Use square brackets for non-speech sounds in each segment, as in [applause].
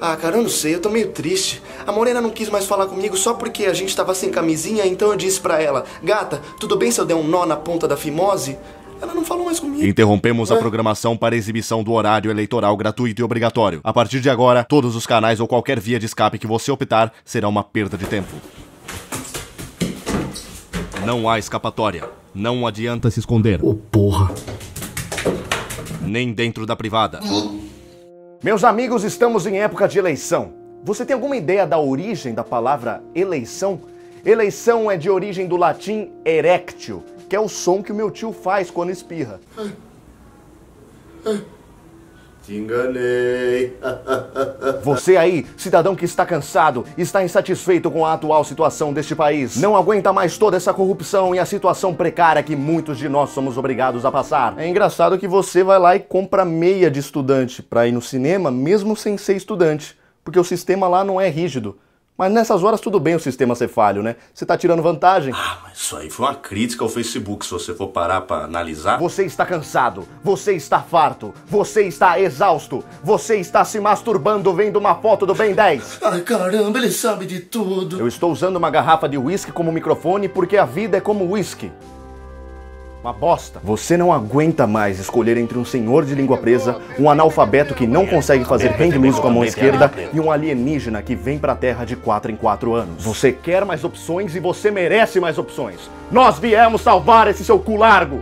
Ah, cara, eu não sei, eu tô meio triste. A Morena não quis mais falar comigo só porque a gente tava sem camisinha, então eu disse pra ela: Gata, tudo bem se eu der um nó na ponta da fimose? Ela não falou mais comigo. Interrompemos a programação para exibição do horário eleitoral gratuito e obrigatório. A partir de agora, todos os canais ou qualquer via de escape que você optar será uma perda de tempo. Não há escapatória. Não adianta se esconder. Ô, porra. Nem dentro da privada. Meus amigos, estamos em época de eleição. Você tem alguma ideia da origem da palavra eleição? Eleição é de origem do latim erectio, que é o som que o meu tio faz quando espirra. Te enganei. [laughs] Você aí, cidadão que está cansado, está insatisfeito com a atual situação deste país, não aguenta mais toda essa corrupção e a situação precária que muitos de nós somos obrigados a passar. É engraçado que você vai lá e compra meia de estudante para ir no cinema, mesmo sem ser estudante, porque o sistema lá não é rígido. Mas nessas horas tudo bem o sistema ser falho, né? Você tá tirando vantagem. Ah, mas isso aí foi uma crítica ao Facebook, se você for parar pra analisar. Você está cansado, você está farto, você está exausto, você está se masturbando vendo uma foto do Ben 10. Ai, caramba, ele sabe de tudo. Eu estou usando uma garrafa de uísque como microfone porque a vida é como uísque. Uma bosta. Você não aguenta mais escolher entre um senhor de língua presa, um analfabeto que não consegue fazer hang loose com a mão esquerda e um alienígena que vem pra Terra de 4 em 4 anos. Você quer mais opções e você merece mais opções. Nós viemos salvar esse seu cu largo.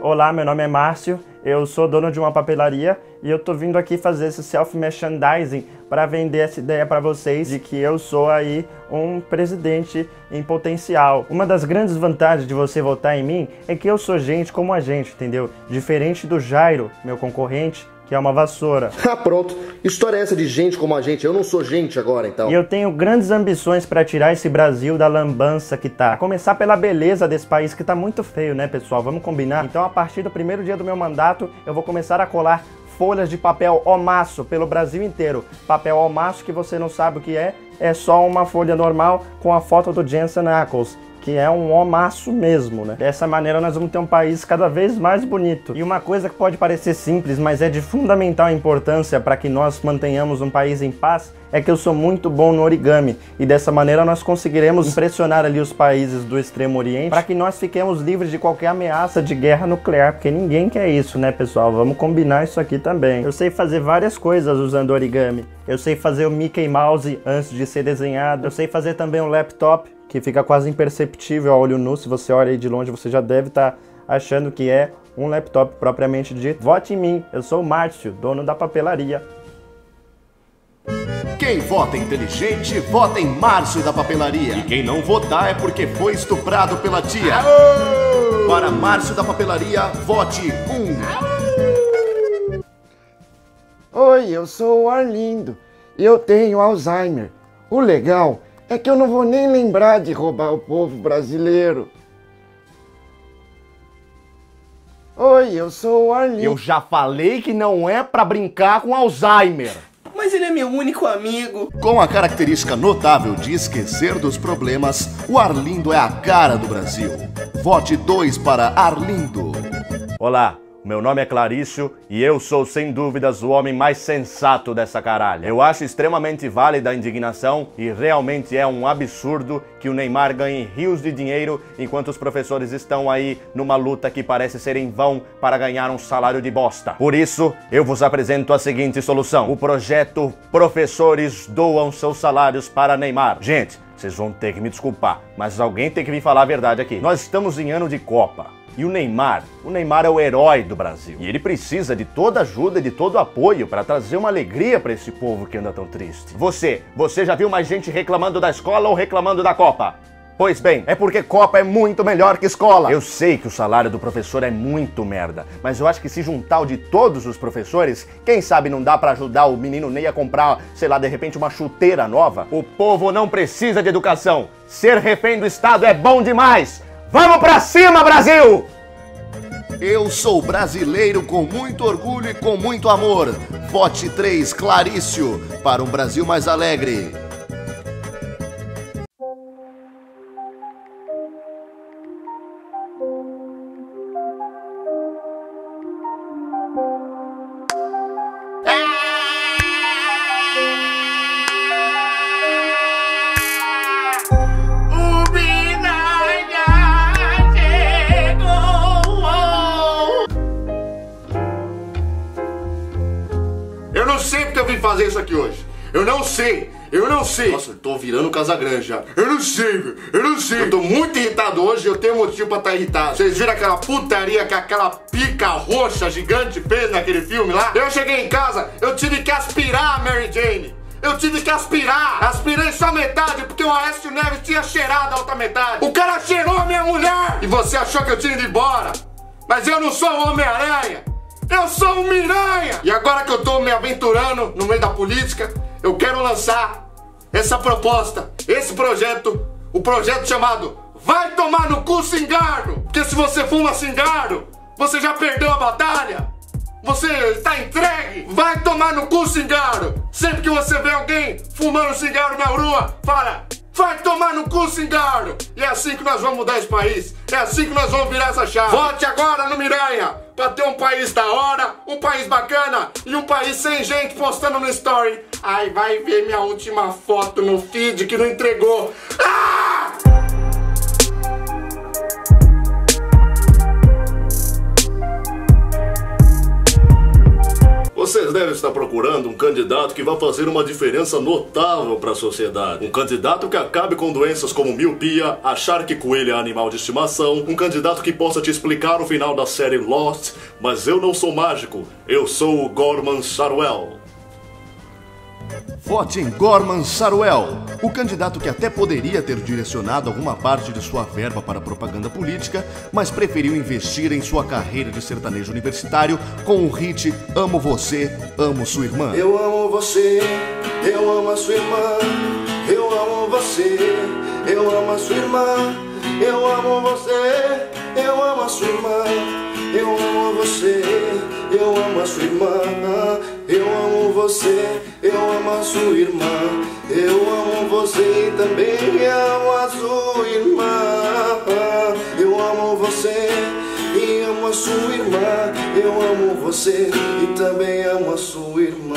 Olá, meu nome é Márcio, eu sou dono de uma papelaria e eu tô vindo aqui fazer esse self-merchandising para vender essa ideia para vocês de que eu sou aí um presidente em potencial. Uma das grandes vantagens de você votar em mim é que eu sou gente como a gente, entendeu? Diferente do Jairo, meu concorrente, que é uma vassoura. [laughs] Ah, pronto. História é essa de gente como a gente? Eu não sou gente agora, então. E eu tenho grandes ambições para tirar esse Brasil da lambança que tá. A começar pela beleza desse país que tá muito feio, né, pessoal? Vamos combinar? Então, a partir do primeiro dia do meu mandato, eu vou começar a colar folhas de papel omaço pelo Brasil inteiro. Papel omaço que você não sabe o que é, é só uma folha normal com a foto do Jensen Ackles que é um omaço mesmo, né? Dessa maneira nós vamos ter um país cada vez mais bonito. E uma coisa que pode parecer simples, mas é de fundamental importância para que nós mantenhamos um país em paz, é que eu sou muito bom no origami e dessa maneira nós conseguiremos impressionar ali os países do Extremo Oriente para que nós fiquemos livres de qualquer ameaça de guerra nuclear, porque ninguém quer isso, né, pessoal? Vamos combinar isso aqui também. Eu sei fazer várias coisas usando origami. Eu sei fazer o Mickey Mouse antes de ser desenhado. Eu sei fazer também um laptop que fica quase imperceptível a olho nu. Se você olha aí de longe, você já deve estar tá achando que é um laptop propriamente dito. Vote em mim, eu sou o Márcio, dono da papelaria. Quem vota inteligente, vota em Márcio da Papelaria. E quem não votar é porque foi estuprado pela tia. Aô! Para Márcio da Papelaria, vote 1. Um. Oi, eu sou o Arlindo e eu tenho Alzheimer. O legal é que eu não vou nem lembrar de roubar o povo brasileiro. Oi, eu sou o Arlindo. Eu já falei que não é pra brincar com Alzheimer. Mas ele é meu único amigo. Com a característica notável de esquecer dos problemas, o Arlindo é a cara do Brasil. Vote 2 para Arlindo. Olá, meu nome é Clarício e eu sou sem dúvidas o homem mais sensato dessa caralha. Eu acho extremamente válida a indignação e realmente é um absurdo que o Neymar ganhe rios de dinheiro enquanto os professores estão aí numa luta que parece ser em vão para ganhar um salário de bosta. Por isso, eu vos apresento a seguinte solução: o projeto Professores Doam Seus Salários para Neymar. Gente, vocês vão ter que me desculpar, mas alguém tem que me falar a verdade aqui. Nós estamos em ano de Copa. E o Neymar, o Neymar é o herói do Brasil. E ele precisa de toda ajuda e de todo apoio para trazer uma alegria para esse povo que anda tão triste. Você, você já viu mais gente reclamando da escola ou reclamando da Copa? Pois bem, é porque Copa é muito melhor que escola. Eu sei que o salário do professor é muito merda, mas eu acho que se juntar o de todos os professores, quem sabe não dá para ajudar o menino Ney a comprar, sei lá, de repente uma chuteira nova? O povo não precisa de educação. Ser refém do Estado é bom demais. Vamos pra cima, Brasil! Eu sou brasileiro com muito orgulho e com muito amor. Vote 3, Clarício, para um Brasil mais alegre. Aqui hoje. Eu não sei, eu não sei. Nossa, eu tô virando Casa Grande já. Eu não sei, eu não sei. Eu tô muito irritado hoje, eu tenho motivo pra estar tá irritado. Vocês viram aquela putaria que aquela pica roxa gigante fez naquele filme lá? Eu cheguei em casa, eu tive que aspirar a Mary Jane. Eu tive que aspirar. Aspirei só metade porque o Aécio Neves tinha cheirado a outra metade. O cara cheirou a minha mulher! E você achou que eu tinha ido embora. Mas eu não sou o Homem-Aranha. Eu sou o Miranha! E agora que eu tô me aventurando no meio da política, eu quero lançar essa proposta, esse projeto, o projeto chamado Vai Tomar no Cu Cingardo! Porque se você fuma cingardo, você já perdeu a batalha! Você está entregue! Vai tomar no cu, cigarro! Sempre que você vê alguém fumando cigarro na rua, fala: Vai tomar no cu, cigarro! E é assim que nós vamos mudar esse país. É assim que nós vamos virar essa chave. Vote agora no Miranha! Pra ter um país da hora, um país bacana e um país sem gente postando no story. Ai, vai ver minha última foto no feed que não entregou. Ah! Devem estar procurando um candidato que vá fazer uma diferença notável para a sociedade. Um candidato que acabe com doenças como miopia, achar que coelho é animal de estimação, um candidato que possa te explicar o final da série Lost, mas eu não sou mágico, eu sou o Gorman Sarwell. Vote em Gorman Saruel, o candidato que até poderia ter direcionado alguma parte de sua verba para propaganda política, mas preferiu investir em sua carreira de sertanejo universitário com o hit Amo Você, Amo Sua Irmã. Eu amo você, eu amo a sua irmã, eu amo você, eu amo a sua irmã, eu amo você, eu amo a sua irmã, eu amo você, eu amo a sua irmã, você, eu amo a sua irmã, eu amo você e também amo a sua irmã. Eu amo você e amo a sua irmã, eu amo você e também amo a sua irmã.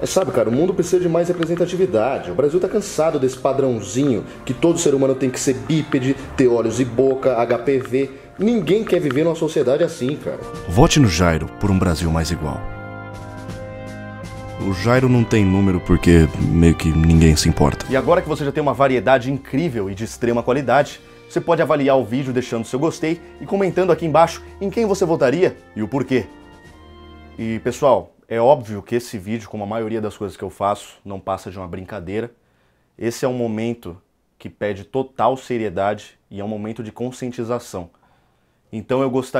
Mas sabe, cara, o mundo precisa de mais representatividade. O Brasil tá cansado desse padrãozinho que todo ser humano tem que ser bípede, ter olhos e boca, HPV. Ninguém quer viver numa sociedade assim, cara. Vote no Jairo por um Brasil mais igual. O Jairo não tem número porque meio que ninguém se importa. E agora que você já tem uma variedade incrível e de extrema qualidade, você pode avaliar o vídeo deixando seu gostei e comentando aqui embaixo em quem você votaria e o porquê. E pessoal, é óbvio que esse vídeo, como a maioria das coisas que eu faço, não passa de uma brincadeira. Esse é um momento que pede total seriedade e é um momento de conscientização. Então eu gostaria